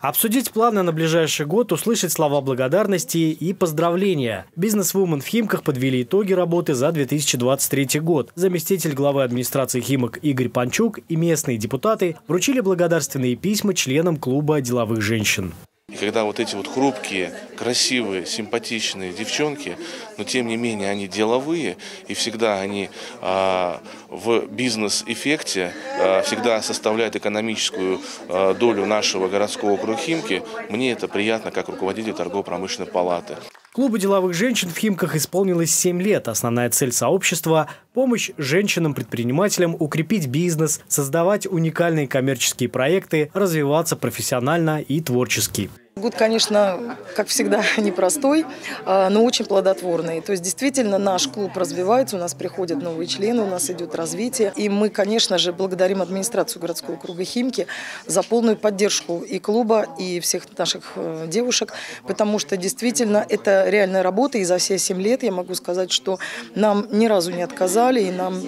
Обсудить планы на ближайший год, услышать слова благодарности и поздравления. Бизнес-вумен в Химках подвели итоги работы за 2023 год. Заместитель главы администрации Химок Игорь Панчук и местные депутаты вручили благодарственные письма членам клуба деловых женщин. И когда вот эти вот хрупкие, красивые, симпатичные девчонки, но тем не менее они деловые, и всегда они а, в бизнес-эффекте а, всегда составляют экономическую а, долю нашего городского округа Химки, мне это приятно как руководитель торгово-промышленной палаты. Клубу деловых женщин в Химках исполнилось 7 лет. Основная цель сообщества – помощь женщинам-предпринимателям укрепить бизнес, создавать уникальные коммерческие проекты, развиваться профессионально и творчески. Год, конечно, как всегда, непростой, а, но очень плодотворный. То есть, действительно, наш клуб развивается, у нас приходят новые члены, у нас идет развитие. И мы, конечно же, благодарим администрацию городского круга Химки за полную поддержку и клуба, и всех наших э, девушек, потому что, действительно, это реальная работа, и за все 7 лет я могу сказать, что нам ни разу не отказали, и нам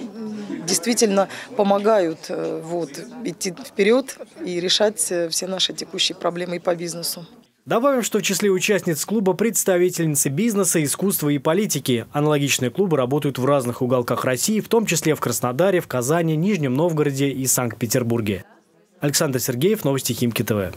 действительно помогают э, вот, идти вперед и решать э, все наши текущие проблемы и по бизнесу. Добавим, что в числе участниц клуба представительницы бизнеса, искусства и политики. Аналогичные клубы работают в разных уголках России, в том числе в Краснодаре, в Казани, Нижнем Новгороде и Санкт-Петербурге. Александр Сергеев, Новости Химки ТВ.